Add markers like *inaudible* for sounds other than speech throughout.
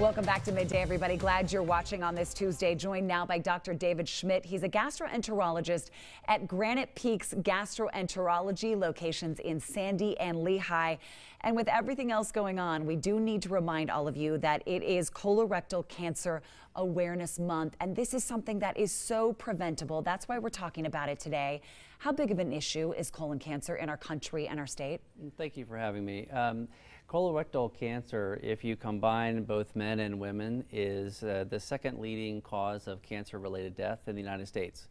Welcome back to Midday, everybody. Glad you're watching on this Tuesday. Joined now by Dr. David Schmidt. He's a gastroenterologist at Granite Peaks Gastroenterology, locations in Sandy and Lehi. And with everything else going on, we do need to remind all of you that it is Colorectal Cancer Awareness Month. And this is something that is so preventable. That's why we're talking about it today. How big of an issue is colon cancer in our country and our state? Thank you for having me. Um, Colorectal cancer, if you combine both men and women, is uh, the second leading cause of cancer related death in the United States.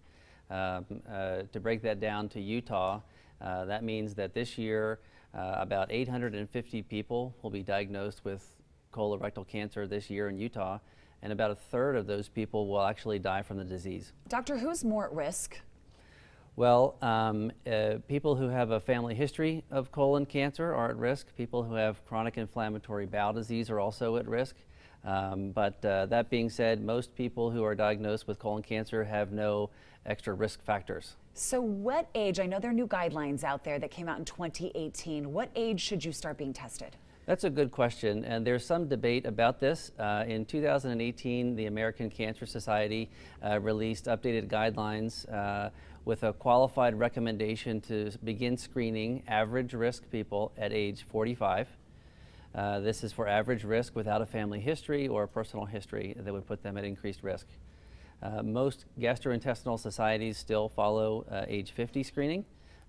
Um, uh, to break that down to Utah, uh, that means that this year uh, about 850 people will be diagnosed with colorectal cancer this year in Utah, and about a third of those people will actually die from the disease. Doctor, who's more at risk? Well, um, uh, people who have a family history of colon cancer are at risk. People who have chronic inflammatory bowel disease are also at risk. Um, but uh, that being said, most people who are diagnosed with colon cancer have no extra risk factors. So, what age? I know there are new guidelines out there that came out in 2018. What age should you start being tested? That's a good question, and there's some debate about this. Uh, in 2018, the American Cancer Society uh, released updated guidelines uh, with a qualified recommendation to begin screening average risk people at age 45. Uh, this is for average risk without a family history or a personal history that would put them at increased risk. Uh, most gastrointestinal societies still follow uh, age 50 screening.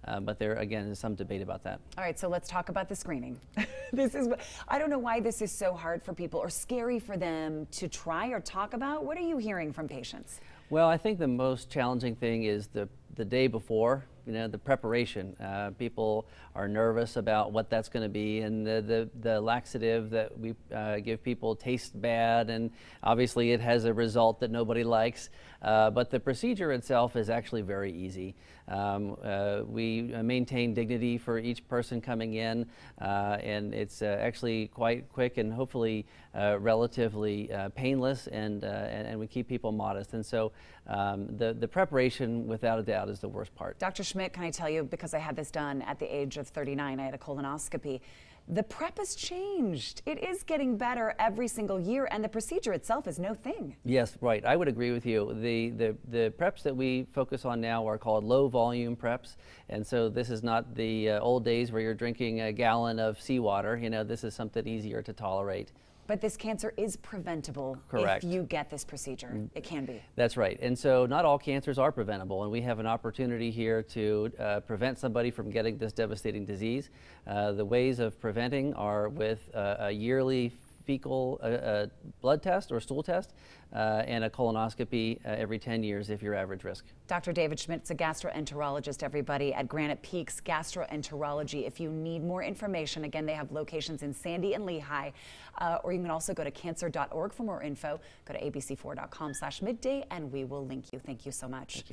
Uh, but there again is some debate about that. All right, so let's talk about the screening. *laughs* this is I don't know why this is so hard for people or scary for them to try or talk about. What are you hearing from patients? Well, I think the most challenging thing is the the day before you know, the preparation. Uh, people are nervous about what that's going to be, and the, the, the, laxative that we uh, give people tastes bad, and obviously it has a result that nobody likes. Uh, but the procedure itself is actually very easy. Um, uh, we maintain dignity for each person coming in, uh, and it's uh, actually quite quick and hopefully relatively painless, and, and, and we keep people modest. And so um, the the preparation, without a doubt, is the worst part. Dr. can I tell you, because I had this done at the age of 39, I had a colonoscopy. The prep has changed. It is getting better every single year, and the procedure itself is no thing. Yes, right. I would agree with you. The, the, the preps that we focus on now are called low volume preps. And so this is not the uh, old days where you're drinking a gallon of seawater. You know, this is something easier to tolerate. But this cancer is preventable Correct. if you get this procedure. Mm. It can be. That's right. And so not all cancers are preventable, and we have an opportunity here to uh, prevent somebody from getting this devastating disease. Uh, the ways of preventing are with uh, a yearly fecal uh, uh, blood test or stool test uh, and a colonoscopy uh, every 10 years if you're average risk. Dr. David Schmidt's a gastroenterologist, everybody, at Granite Peaks Gastroenterology. If you need more information, again, they have locations in Sandy and Lehi, uh, or you can also go to cancer.org for more info. Go to abc4.com slash midday, and we will link you. Thank you so much. Thank you.